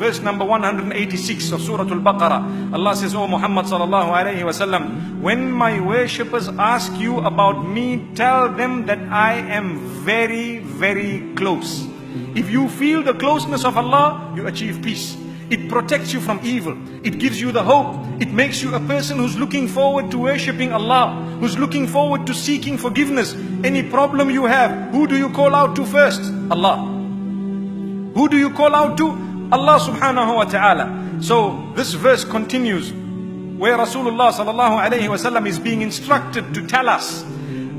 verse number 186 of Surah Al-Baqarah. Allah says, O Muhammad sallallahu alayhi wasallam, when my worshippers ask you about me, tell them that I am very, very close. If you feel the closeness of Allah, you achieve peace. It protects you from evil. It gives you the hope. It makes you a person who's looking forward to worshipping Allah, who's looking forward to seeking forgiveness. Any problem you have, who do you call out to first? Allah. Who do you call out to? Allah subhanahu wa ta'ala. So this verse continues where Rasulullah sallallahu alayhi wasallam is being instructed to tell us,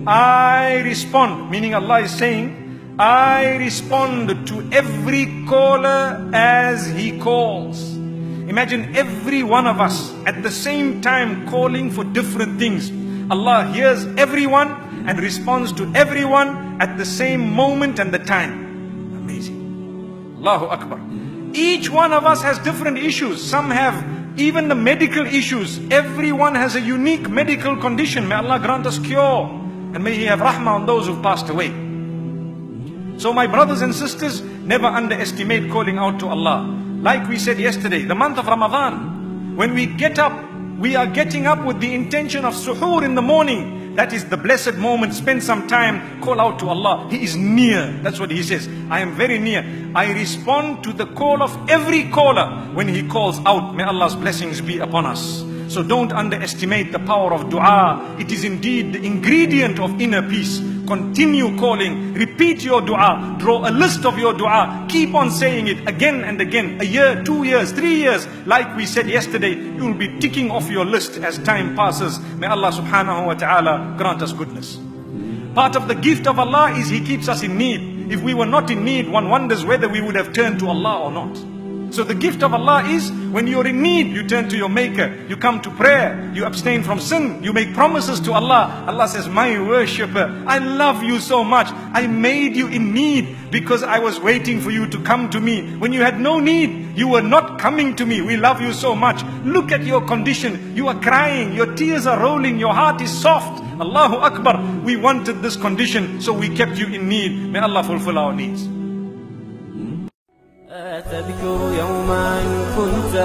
I respond, meaning Allah is saying, I respond to every caller as he calls. Imagine every one of us at the same time calling for different things. Allah hears everyone and responds to everyone at the same moment and the time. Amazing. Allahu Akbar. Each one of us has different issues. Some have even the medical issues. Everyone has a unique medical condition. May Allah grant us cure. And may He have rahmah on those who've passed away. So my brothers and sisters, never underestimate calling out to Allah. Like we said yesterday, the month of Ramadan, when we get up, we are getting up with the intention of suhoor in the morning. That is the blessed moment. Spend some time, call out to Allah. He is near. That's what He says. I am very near. I respond to the call of every caller when he calls out. May Allah's blessings be upon us. So don't underestimate the power of dua. It is indeed the ingredient of inner peace. Continue calling, repeat your dua, draw a list of your dua, keep on saying it again and again, a year, two years, three years. Like we said yesterday, you will be ticking off your list as time passes. May Allah subhanahu wa ta'ala grant us goodness. Part of the gift of Allah is He keeps us in need. If we were not in need, one wonders whether we would have turned to Allah or not. So the gift of Allah is when you're in need, you turn to your maker, you come to prayer, you abstain from sin, you make promises to Allah. Allah says, my worshipper, I love you so much. I made you in need because I was waiting for you to come to me. When you had no need, you were not coming to me. We love you so much. Look at your condition. You are crying, your tears are rolling, your heart is soft. Allahu Akbar. We wanted this condition, so we kept you in need. May Allah fulfill our needs. تذكر يوما كنت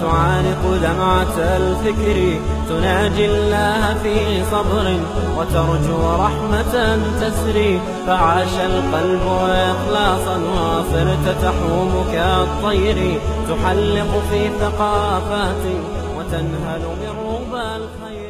تعانق دمعة الفكر. تناجي الله في صبر وترجو رحمة تسري. فعاش القلب إخلاصا وصرت تحوم كالطير. تحلق في ثقافات وتنهل من ربى الخير.